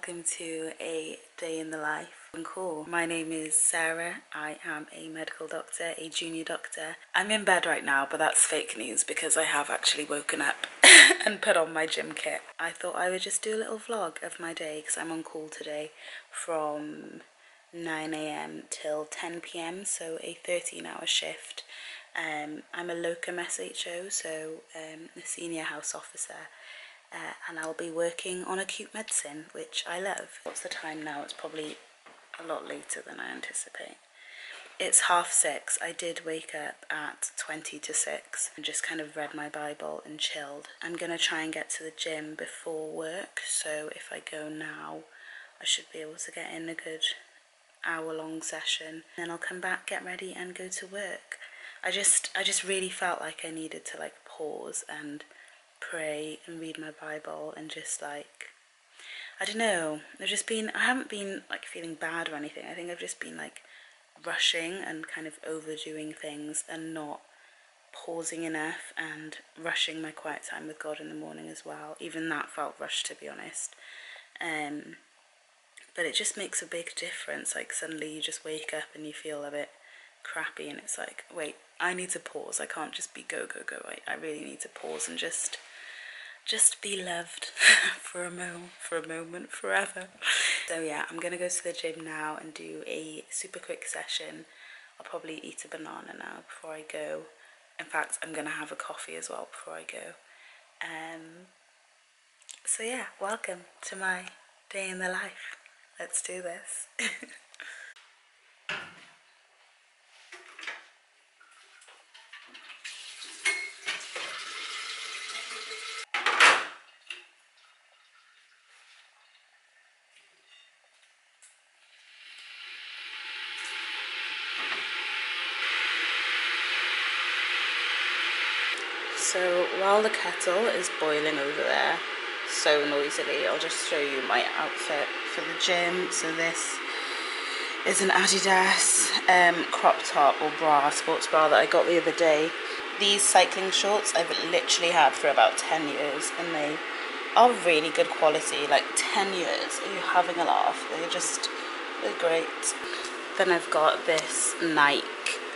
welcome to a day in the life cool. My name is Sara. I am a medical doctor, a junior doctor. I'm in bed right now, but that's fake news because I have actually woken up and put on my gym kit. I thought I would just do a little vlog of my day because I'm on call today from 9am till 10pm, so a 13 hour shift. Um, I'm a locum SHO, so um, a senior house officer uh, and I'll be working on acute medicine, which I love. What's the time now? It's probably a lot later than I anticipate. It's half six. I did wake up at 20 to 6 and just kind of read my Bible and chilled. I'm going to try and get to the gym before work, so if I go now, I should be able to get in a good hour long session. Then I'll come back, get ready and go to work. I just I just really felt like I needed to like pause and pray and read my Bible and just like I don't know. I've just been I haven't been like feeling bad or anything. I think I've just been like rushing and kind of overdoing things and not pausing enough and rushing my quiet time with God in the morning as well. Even that felt rushed to be honest. Um but it just makes a big difference. Like suddenly you just wake up and you feel a bit crappy and it's like, wait, I need to pause. I can't just be go, go, go. I, I really need to pause and just just be loved for a moment, for a moment, forever. So yeah, I'm gonna go to the gym now and do a super quick session. I'll probably eat a banana now before I go. In fact, I'm gonna have a coffee as well before I go. Um, so yeah, welcome to my day in the life. Let's do this. So while the kettle is boiling over there so noisily, I'll just show you my outfit for the gym. So this is an Adidas um, crop top or bra, sports bra that I got the other day. These cycling shorts I've literally had for about 10 years and they are really good quality, like 10 years. Are you having a laugh? They're just, they're great. Then I've got this Nike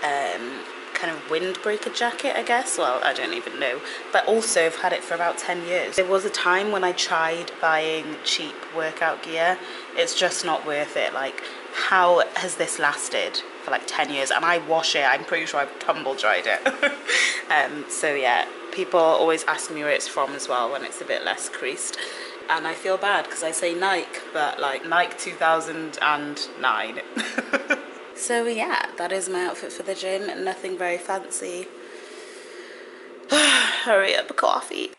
um, kind of windbreaker jacket, I guess. Well, I don't even know. But also, I've had it for about 10 years. There was a time when I tried buying cheap workout gear. It's just not worth it. Like, how has this lasted for like 10 years? And I wash it. I'm pretty sure I've tumble dried it. um, so, yeah, people always ask me where it's from as well when it's a bit less creased. And I feel bad because I say Nike, but like Nike 2009. So yeah, that is my outfit for the gym. Nothing very fancy. Hurry up, coffee.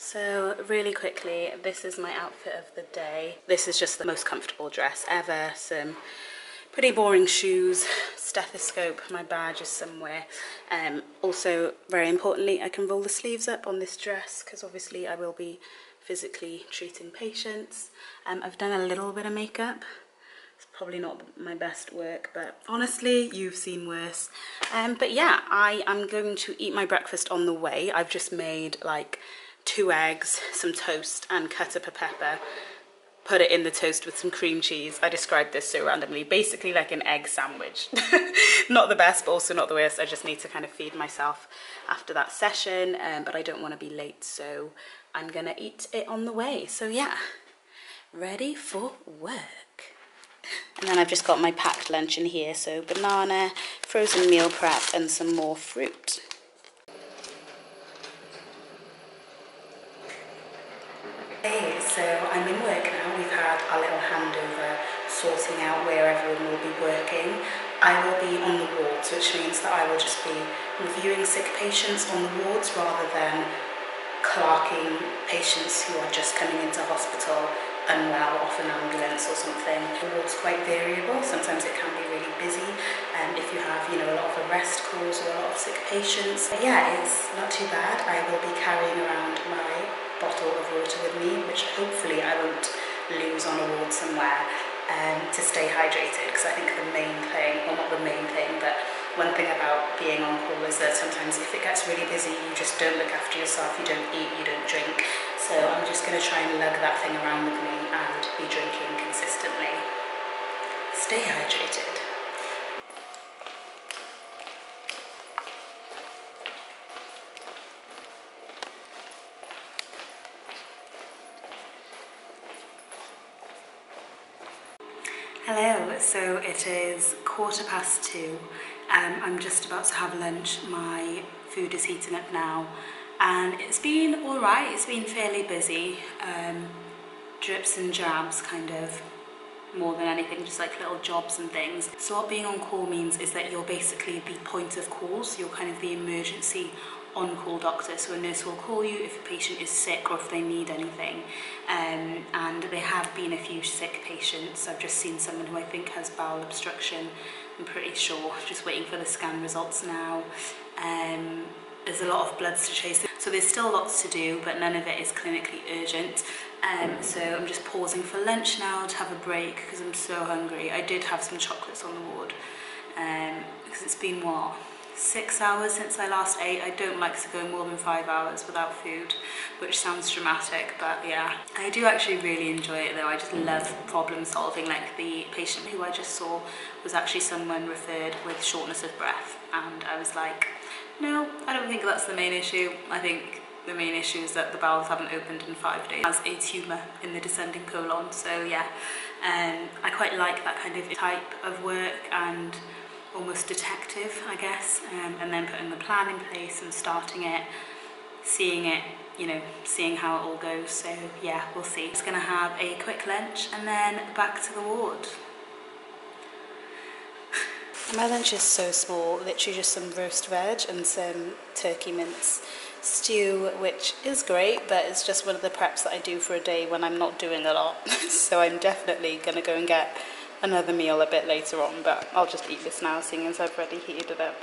So really quickly, this is my outfit of the day. This is just the most comfortable dress ever. Some pretty boring shoes, stethoscope, my badge is somewhere. Um, also, very importantly, I can roll the sleeves up on this dress because obviously I will be physically treating patients. Um, I've done a little bit of makeup. It's probably not my best work, but honestly, you've seen worse. Um, but yeah, I am going to eat my breakfast on the way. I've just made like two eggs, some toast, and cut up a pepper put it in the toast with some cream cheese. I described this so randomly, basically like an egg sandwich. not the best, but also not the worst. I just need to kind of feed myself after that session, um, but I don't want to be late, so I'm gonna eat it on the way. So yeah, ready for work. And then I've just got my packed lunch in here, so banana, frozen meal prep, and some more fruit. So I'm in work now. We've had a little handover sorting out where everyone will be working. I will be on the wards, which means that I will just be reviewing sick patients on the wards rather than clerking patients who are just coming into hospital unwell off an ambulance or something. The ward's quite variable. Sometimes it can be really busy and um, if you have, you know, a lot of arrest calls or a lot of sick patients. But yeah, it's not too bad. I will be carrying around my bottle of water with me, which hopefully I won't lose on a ward somewhere um, to stay hydrated because I think the main thing, well not the main thing, but one thing about being on call is that sometimes if it gets really busy, you just don't look after yourself, you don't eat, you don't drink. So I'm just going to try and lug that thing around with me and be drinking consistently. Stay hydrated. Hello, so it is quarter past two. Um, I'm just about to have lunch. My food is heating up now and it's been all right. It's been fairly busy. Um, drips and jabs kind of more than anything, just like little jobs and things. So what being on call means is that you're basically the point of call, so you're kind of the emergency on-call doctor, so a nurse will call you if a patient is sick or if they need anything. Um, and there have been a few sick patients. I've just seen someone who I think has bowel obstruction. I'm pretty sure. Just waiting for the scan results now. Um, there's a lot of bloods to chase. So there's still lots to do, but none of it is clinically urgent. Um, so I'm just pausing for lunch now to have a break because I'm so hungry. I did have some chocolates on the ward um, because it's been what six hours since I last ate. I don't like to go more than five hours without food, which sounds dramatic, but yeah. I do actually really enjoy it though. I just love problem solving. Like the patient who I just saw was actually someone referred with shortness of breath. And I was like, no, I don't think that's the main issue. I think the main issue is that the bowels haven't opened in five days. Has a tumour in the descending colon, so yeah. Um, I quite like that kind of type of work and almost detective, I guess, um, and then putting the plan in place and starting it, seeing it, you know, seeing how it all goes. So yeah, we'll see. Just gonna have a quick lunch and then back to the ward. My lunch is so small, literally just some roast veg and some turkey mince stew, which is great, but it's just one of the preps that I do for a day when I'm not doing a lot. so I'm definitely gonna go and get another meal a bit later on, but I'll just eat this now seeing as I've already heated it up.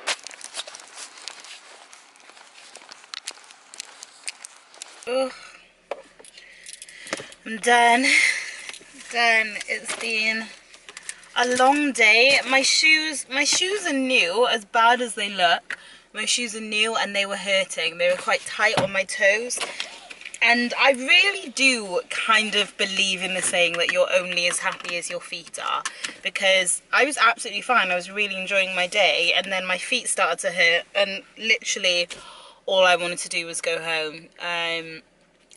Ugh. I'm done. Done. It's been a long day. My shoes, my shoes are new, as bad as they look. My shoes are new and they were hurting. They were quite tight on my toes and I really do kind of believe in the saying that you're only as happy as your feet are because I was absolutely fine. I was really enjoying my day and then my feet started to hurt and literally all I wanted to do was go home. Um,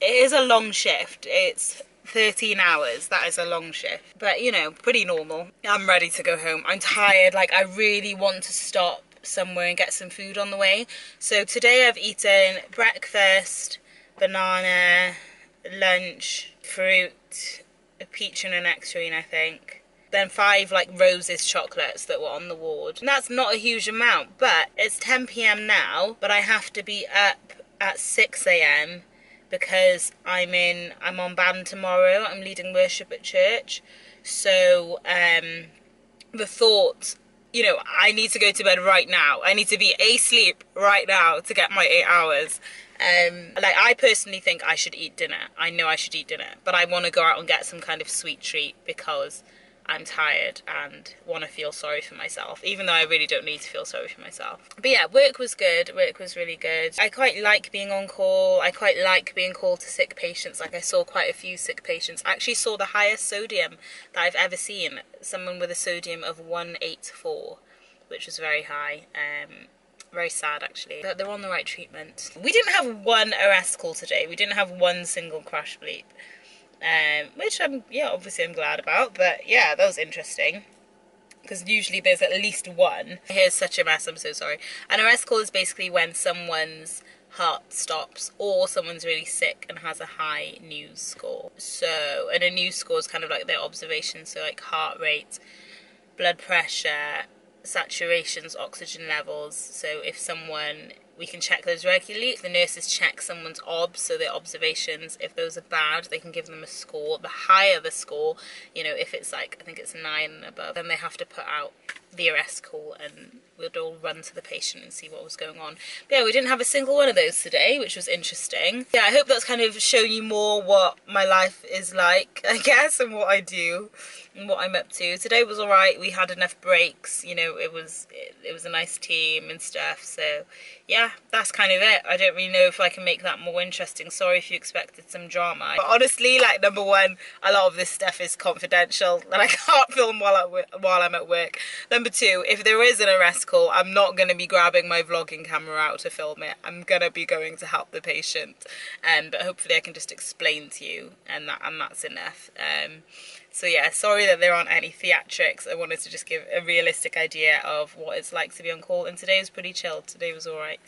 it is a long shift. It's 13 hours. That is a long shift. But, you know, pretty normal. I'm ready to go home. I'm tired. Like, I really want to stop somewhere and get some food on the way. So today I've eaten breakfast, banana, lunch, fruit, a peach and a nectarine, I think. Then five like roses chocolates that were on the ward. And that's not a huge amount, but it's 10 p.m. now, but I have to be up at 6 a.m. because I'm in I'm on band tomorrow. I'm leading worship at church. So um the thought you know, I need to go to bed right now. I need to be asleep right now to get my eight hours. Um, like I personally think I should eat dinner. I know I should eat dinner, but I want to go out and get some kind of sweet treat because I'm tired and want to feel sorry for myself, even though I really don't need to feel sorry for myself. But yeah, work was good. Work was really good. I quite like being on call. I quite like being called to sick patients. Like I saw quite a few sick patients. I actually saw the highest sodium that I've ever seen. Someone with a sodium of 184, which was very high. Um, very sad actually. But they're on the right treatment. We didn't have one arrest call today. We didn't have one single crash bleep um, which I'm yeah obviously I'm glad about. But yeah, that was interesting because usually there's at least one. Here's such a mess. I'm so sorry. An arrest call is basically when someone's heart stops or someone's really sick and has a high news score. So, and a news score is kind of like their observation, so like heart rate, blood pressure, saturations, oxygen levels. So if someone we can check those regularly. The nurses check someone's obs, so their observations, if those are bad, they can give them a score. The higher the score, you know, if it's like, I think it's nine and above, then they have to put out the arrest call and we'd all run to the patient and see what was going on. But yeah, we didn't have a single one of those today, which was interesting. Yeah, I hope that's kind of shown you more what my life is like, I guess, and what I do what I'm up to. Today was alright, we had enough breaks, you know, it was it, it was a nice team and stuff, so yeah, that's kind of it. I don't really know if I can make that more interesting. Sorry if you expected some drama. But honestly, like number one, a lot of this stuff is confidential and I can't film while, I, while I'm at work. Number two, if there is an arrest call, I'm not going to be grabbing my vlogging camera out to film it. I'm going to be going to help the patient. Um, but hopefully I can just explain to you and, that, and that's enough. Um, so yeah, sorry that there aren't any theatrics. I wanted to just give a realistic idea of what it's like to be on call. And today was pretty chilled. Today was alright.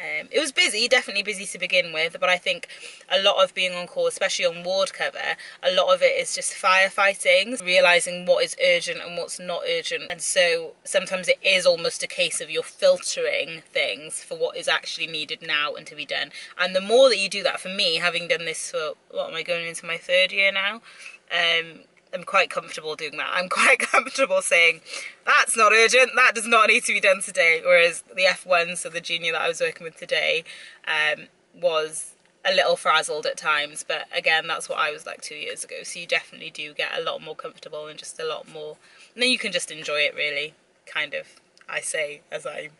Um, it was busy, definitely busy to begin with, but I think a lot of being on call, especially on ward cover, a lot of it is just firefighting, realising what is urgent and what's not urgent. And so sometimes it is almost a case of you're filtering things for what is actually needed now and to be done. And the more that you do that, for me, having done this for, what am I going into my third year now? Um, am quite comfortable doing that. I'm quite comfortable saying, that's not urgent, that does not need to be done today. Whereas the F1, so the junior that I was working with today, um, was a little frazzled at times. But again, that's what I was like two years ago. So you definitely do get a lot more comfortable and just a lot more, and then you can just enjoy it really, kind of, I say, as I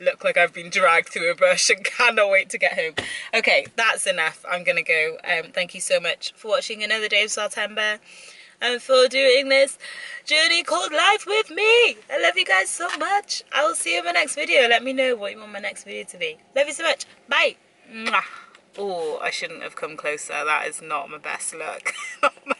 look like I've been dragged through a bush and cannot wait to get home. Okay, that's enough. I'm gonna go. Um, thank you so much for watching another day of Sartember and for doing this journey called life with me. I love you guys so much. I will see you in my next video. Let me know what you want my next video to be. Love you so much. Bye. Oh, I shouldn't have come closer. That is not my best look.